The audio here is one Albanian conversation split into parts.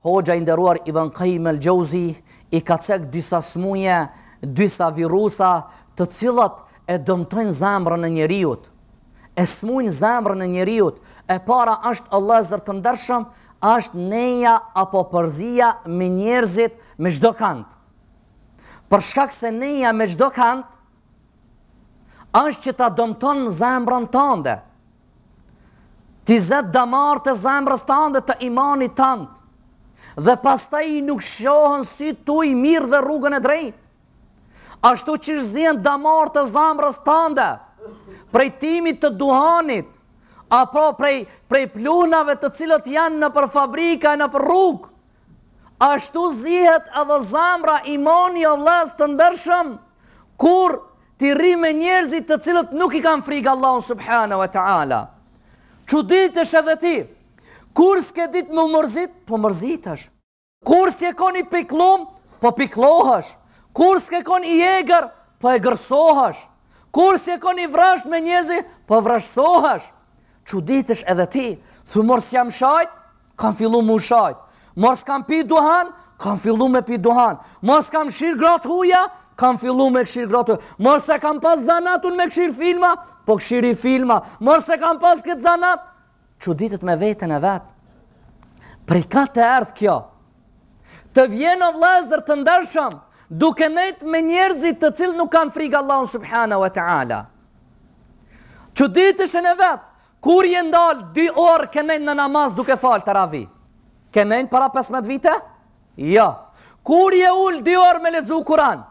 Hoxha i nderuar Ibn Qayyim al-Jauzi i ka cek disa smuje, disa virusa, të cilat e dëmtojnë zemrën e njeriut. E smujnë zemrën e njeriut. E para është vllazër të ndershëm, është neja apo përzia me njerëzit me çdo kand. Për shkak se neja me çdo kand, është që ta dëmton zemrën tande. T'i zë damarët e zemrës tande, të imanit tand. Dhe pastaj nuk shohën sytë mirë dhe rrugën e drejtë. Ashtu qysh zihen damarët e zemrës tande prej tymit të duhanit, apo prej, prej pluhnave të cilët janë nëpër fabrika e nëpër rrugë, ashtu zihet edhe zemra imani o vllazër të ndershëm, kur ti rri me njerëzit të cilët nuk i kanë frikë Allahun subhanahu wa ta'ala. Çuditesh edhe ti, kur s'ke ditë m'u mërzit, po mërzitesh. Kur s'ke kon i pikllum, po pikllohesh. Kur s'ke kon i egër, po egërsohesh. Kur s'ke kon i vrazhd me njerëzit, po vrazhdsohesh. Çuditesh edhe ti, thu mor s'jam shajt, Kam fillu m'u shajt. Mor s'kam pi duhan, kam fillu me pi duhan. Mor s'kam kshir gratë huja, kam fillu me kshir gratë huja. Mor s'e kam pas zanat un me kshir filma, po kshiri filma. Mor s'e kam pas këtë zanat, çuditet me veten e vetë. Prej ka t'erdh kjo. Të vjen o vllazër të ndershëm, duke nejtë me njerëzit të cilët nuk kanë frikë Allahun Subhanahu wa Ta'ala. Çuditesh ene vetë, Kur je ndal dy orë ke nejnë në namaz duke falë teravi? Ke nejnë para 15 vite? Jo. Kur je ul dy orë me lexu Kuran?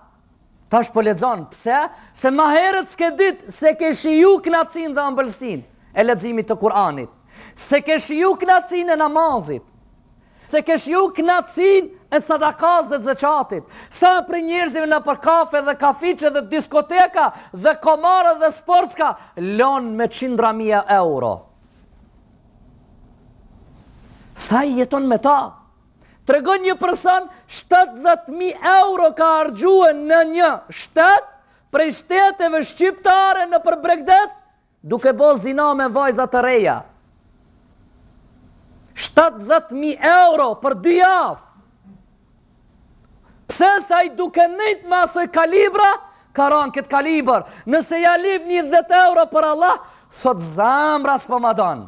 Tash po lexon, pse? Se ma herët s'ke dit s'e ke shiju knaqsinë dhe ambëlsinë e leximit të Kuranit. S'e ke shiju knaqsinë e namazit. S'e ke shiju knaqsinë e sadakës dhe zeqatit, sa prej njerëzve nëpër kafe dhe kafiçe dhe diskoteka dhe komare dhe sportska, lon me qindra mija euro. Se ai jeton me ta? Tregon një person 70.000 euro ka harxhu në një shtet prej shteteve shqiptare nëpër bregdet Duke bo zina me vajza të reja. Shtatëdhjetë mijë euro për dy javë. Pse se ai duke nejt me asoj kalibra, ka ra n'këtë kalibër. Nëse ja lip njëzet euro për Allah, thot zamra s'po ma don.